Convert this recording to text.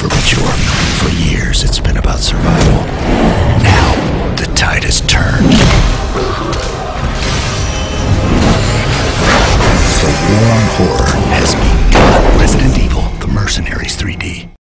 forfeiture. For years, it's been about survival. Now, the tide has turned. The war on horror has begun. Resident Evil, The Mercenaries 3D.